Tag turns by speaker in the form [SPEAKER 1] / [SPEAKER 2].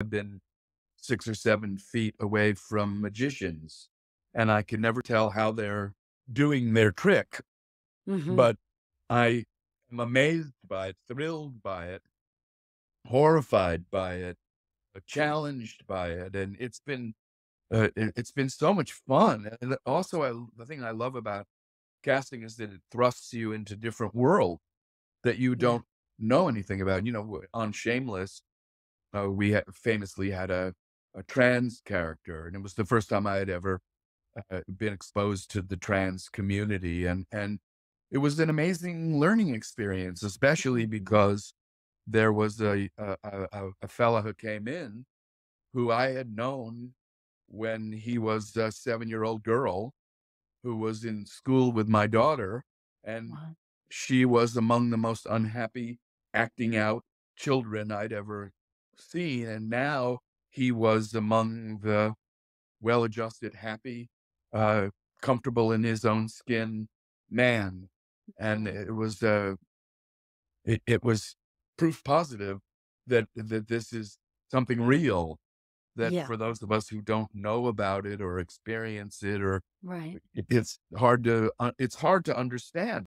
[SPEAKER 1] I've been six or seven feet away from magicians, and I can never tell how they're doing their trick,
[SPEAKER 2] Mhm.
[SPEAKER 1] but I am amazed by it, thrilled by it, horrified by it, uh, challenged by it, and it's been uh, it, it's been so much fun. And also, I, the thing I love about casting is that it thrusts you into different worlds that you don't know anything about. You know, on Shameless, uh, we had, famously had a a trans character, and it was the first time I had ever uh, been exposed to the trans community, and and it was an amazing learning experience, especially
[SPEAKER 2] Mhm.
[SPEAKER 1] because there was a a, a, a fella who came in who I had known when he was a seven year old girl who was in school with my daughter, and she was among the most unhappy acting out children I'd ever seen. And now he was among the well adjusted, happy, uh, comfortable in his own skin man. And it was, uh, it, it was proof positive that, that this is something real that
[SPEAKER 2] Yeah.
[SPEAKER 1] for those of us who don't know about it or experience it or
[SPEAKER 2] Right.
[SPEAKER 1] it- it's hard to uh, it's hard to understand